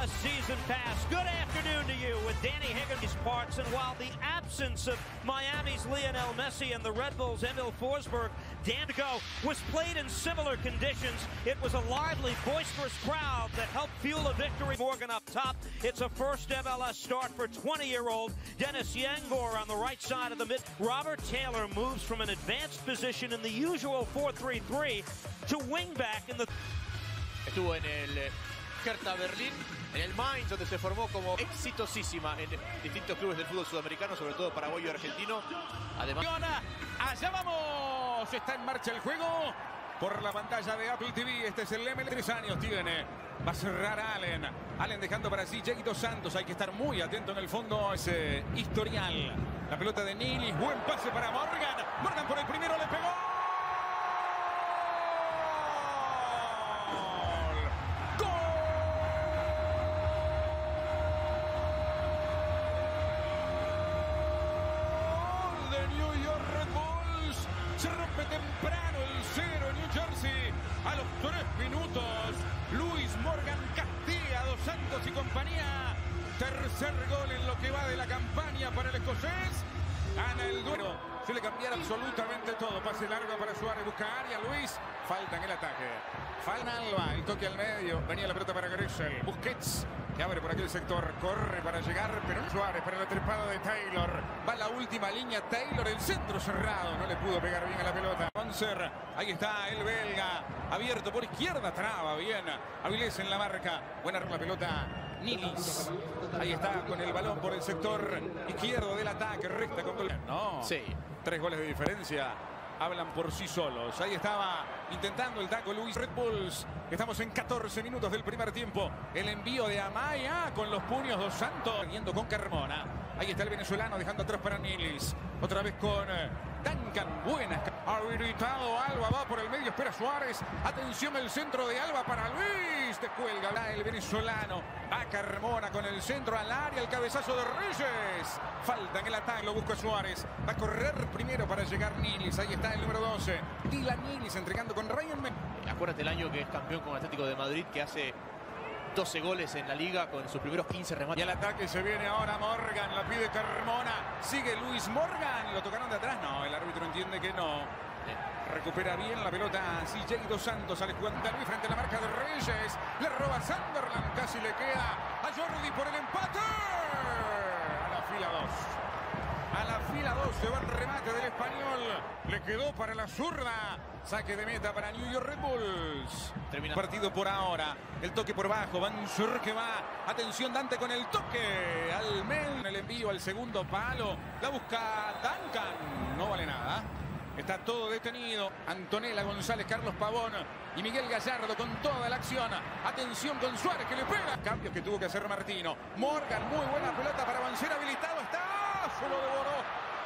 MLS Season Pass. Good afternoon to you with Danny Higgins parts. And while the absence of Miami's Lionel Messi and the Red Bulls' Emil Forsberg, Dandigo was played in similar conditions. It was a lively, boisterous crowd that helped fuel a victory. Morgan up top. It's a first MLS start for 20-year-old Dennis Yangor on the right side of the mid. Robert Taylor moves from an advanced position in the usual 4-3-3 to wingback in the Hertha Berlín, en el Mainz, donde se formó como exitosísima en distintos clubes del fútbol sudamericano, sobre todo paraguayo y argentino. Además, Allá vamos. Está en marcha el juego. Por la pantalla de Apple TV. Este es el ML. Tres años tiene. Va a cerrar Allen. Allen dejando para sí. Dos Santos. Hay que estar muy atento en el fondo. Ese historial. La pelota de Nilis. Buen pase para Morgan. Morgan por el primero le pegó. 0 New Jersey. A los 3 minutos, Luis Morgan Castilla, Dos Santos y compañía. Tercer gol en lo que va de la campaña para el escocés. Ana el duelo. Se le cambiara absolutamente todo. Pase largo para Suárez. Busca área. Luis. Falta en el ataque. Falta Alba. El toque al medio. Venía la pelota para Gressel. Busquets. Que abre por aquel sector. Corre para llegar. Pero Suárez para la trepada de Taylor. Va la última línea. Taylor. El centro cerrado. No le pudo pegar bien a la pelota. Bonser. Ahí está el belga. Abierto por izquierda. Traba bien. Avilés en la marca. Buena la pelota. Nilis. Ahí está con el balón por el sector izquierdo del ataque. Recta con. No. Sí. Tres goles de diferencia. Hablan por sí solos. Ahí estaba intentando el taco Luis Red Bulls. Estamos en 14 minutos del primer tiempo. El envío de Amaya con los puños dos Santos. Yendo con Carmona. Ahí está el venezolano dejando atrás para Nilis. Otra vez con eh, Duncan. Buena. Habilitado Alba. Va por el medio. Espera Suárez. Atención el centro de Alba para Luis. Te cuelga el venezolano. Va Carmona con el centro al área. El cabezazo de Reyes. Falta en el ataque. Lo busca Suárez. Va a correr primero para llegar Nilis. Ahí está el número 12. Dylan Nilis entregando con Ryan. Men- acuérdate el año que es campeón con Atlético de Madrid, que hace 12 goles en la liga con sus primeros 15 Y remates. al ataque se viene ahora Morgan, la pide Carmona, sigue Luis Morgan, lo tocaron de atrás, no, el árbitro entiende que no. Recupera bien la pelota CJ Dos Santos, sale jugando Luis frente a la marca de Reyes, le roba Sunderland, casi le queda a Jordi por el empate. A la fila 2. A la fila 2 se va el remate del español. Le quedó para la zurda. Saque de meta para New York Red Bulls. Termina. Partido por ahora. El toque por bajo. Van Sur que va. Atención Dante con el toque. Al men. El envío al segundo palo. La busca Duncan. No vale nada. Está todo detenido. Antonella González, Carlos Pavón y Miguel Gallardo con toda la acción. Atención con Suárez que le pega. Cambios que tuvo que hacer Martino. Morgan, muy buena pelota para avanzar habilitado. Está. Se lo devoró.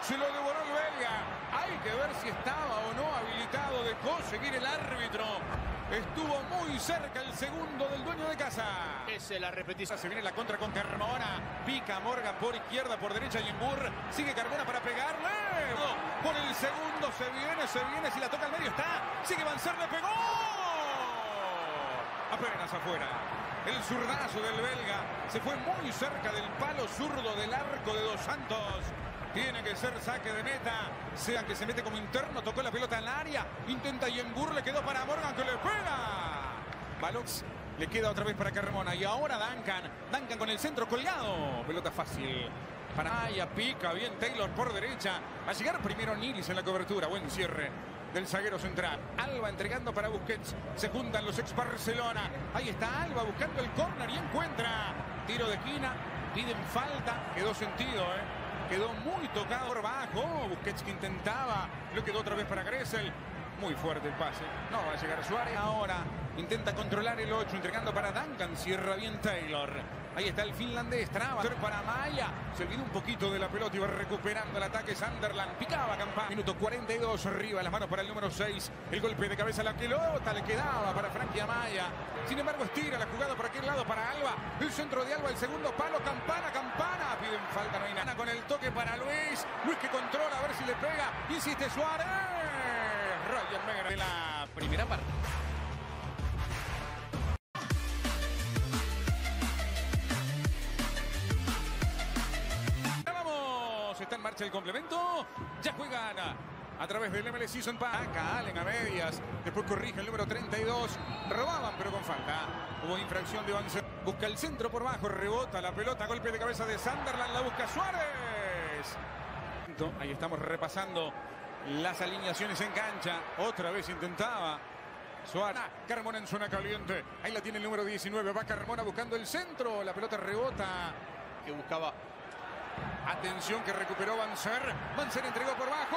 Se lo devoró el belga. Hay que ver si estaba o no habilitado de conseguir el árbitro. Estuvo muy cerca el segundo del dueño de casa. Es la repetición. Se viene la contra con Carmona. Pica Morgan por izquierda, por derecha y Embur. Sigue Carmona para pegarle. Por el segundo se viene, se viene. Si la toca al medio está. Sigue avanzar, le pegó. Apenas afuera. El zurdazo del belga se fue muy cerca del palo zurdo del arco de Dos Santos. Tiene que ser saque de meta. Sea que se mete como interno, tocó la pelota al área. Intenta Yengur, le quedó para Morgan que le pega. Balox le queda otra vez para Carmona. Y ahora Duncan. Duncan con el centro colgado. Pelota fácil. Para Maya, pica bien Taylor por derecha. Va a llegar primero Nilis en la cobertura. Buen cierre del zaguero central. Alba entregando para Busquets. Se juntan los ex Barcelona. Ahí está Alba buscando el córner y encuentra. Tiro de esquina. Piden falta. Quedó sentido, ¿eh? Quedó muy tocado por bajo. Busquets que intentaba. Lo quedó otra vez para Gressel. Muy fuerte el pase. No va a llegar Suárez ahora. Intenta controlar el 8, entregando para Duncan. Cierra bien Taylor. Ahí está el finlandés. Traba para Maya. Se olvidó un poquito de la pelota y va recuperando el ataque Sunderland. Picaba Campana. Minuto 42 arriba. Las manos para el número 6. El golpe de cabeza a la pelota le quedaba para Frankie Amaya. Sin embargo, estira la jugada por aquel lado para Alba. El centro de Alba, el segundo palo. Campana, Campana. Piden falta, no hay nada. Con el toque para Luis. Luis que controla a ver si le pega. Insiste Suárez. Ryan Meyer de la primera parte. El complemento. Ya juegan a través del MLS Season Pass. Acá Allen a medias. Después corrige el número 32. Robaban pero con falta. Hubo infracción de Banzer. Busca el centro por bajo. Rebota la pelota. Golpe de cabeza de Sunderland. La busca Suárez. Ahí estamos repasando las alineaciones en cancha. Otra vez intentaba Suárez. Carmona en zona caliente. Ahí la tiene el número 19. Va Carmona buscando el centro. La pelota rebota. Que buscaba. Atención que recuperó Banzer. Banzer entregó por bajo.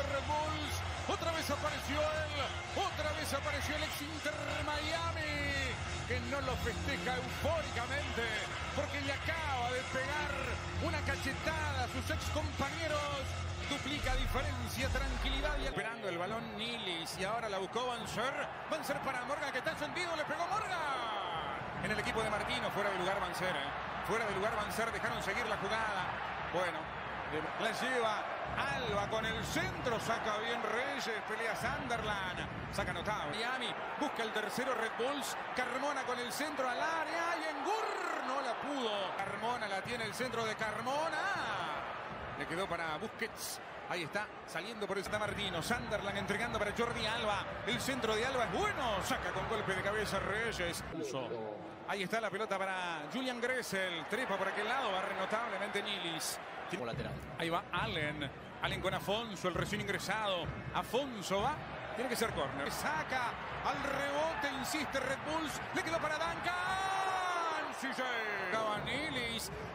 Otra vez apareció él. Otra vez apareció el ex Inter Miami. Que no lo festeja eufóricamente. Porque le acaba de pegar una cachetada a sus ex compañeros. Duplica diferencia, tranquilidad y esperando el balón Nilis. Y ahora la buscó Banzer. Banzer para Morgan que está encendido. Le pegó Morgan. En el equipo de Martino, fuera de lugar Banzer. ¿eh? Fuera de lugar Banzer, dejaron seguir la jugada. Bueno, la lleva Alba con el centro, saca bien Reyes, pelea Sunderland, saca notable. Miami busca el tercero Red Bulls, Carmona con el centro al área y Engur no la pudo. Carmona la tiene el centro de Carmona. Le quedó para Busquets. Ahí está, saliendo por esta Martino. Sunderland entregando para Jordi Alba. El centro de Alba es bueno. Saca con golpe de cabeza Reyes. Ahí está la pelota para Julian Gressel. Trepa por aquel lado. Barre notablemente Nilis. Ahí va Allen. Allen con Afonso, el recién ingresado. Afonso va. Tiene que ser córner. Saca al rebote, insiste Red Bulls. Le quedó para Duncan.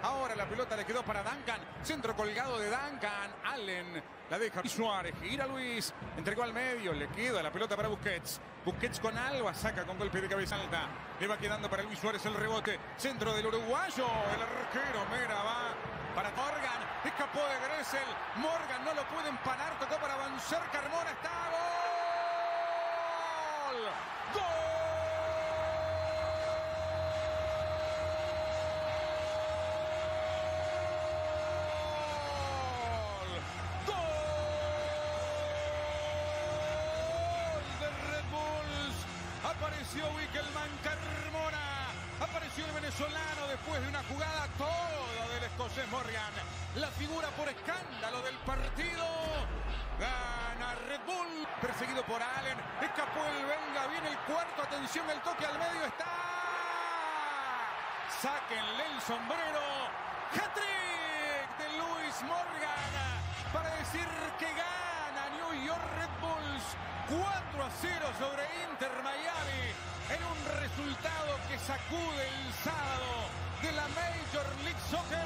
Ahora la pelota le quedó para Duncan. Centro colgado de Duncan. Allen la deja. Suárez gira Luis. Entregó al medio. Le queda la pelota para Busquets. Busquets con Alba. Saca con golpe de cabeza alta. Le va quedando para Luis Suárez el rebote. Centro del uruguayo. El arquero Mera va para Morgan. Escapó de Gressel. Morgan no lo puede empanar. Tocó para avanzar. Carmona está. ¡Gol! ¡Gol! Apareció Wickelman Carmona. Apareció el venezolano después de una jugada toda del escocés Morgan. La figura por escándalo del partido. Gana Red Bull. Perseguido por Allen. Escapó el Venga. Viene el cuarto. Atención, el toque al medio está. Sáquenle el sombrero. Hat-trick a 0 sobre Inter Miami en un resultado que sacude el sábado de la Major League Soccer.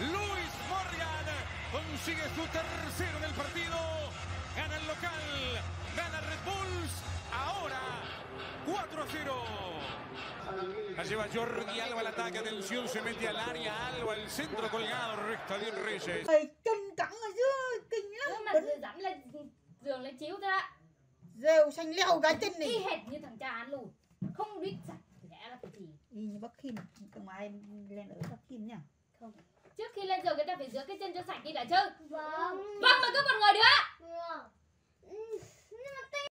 Luis Morgan consigue su tercero en el partido. Gana el local, gana Red Bulls. Ahora 4 a 0. La lleva Jordi Alba al ataque. Atención, se mete al área. Alba, el centro colgado. Recta de Reyes. Kinh lắm. mà dẫm là chiếu ra rêu xanh leo gái chân này. y hệt như thằng cha án luôn. Không biết sạch nhẽ là cái gì. Y như bác kim không ai lên ở bác kim nhỉ? Không. Trước khi lên giường người ta phải rửa cái chân cho sạch đi đã chứ. Vâng. Vâng, vâng. Ừ, mà cứ còn ngồi nữa vâng.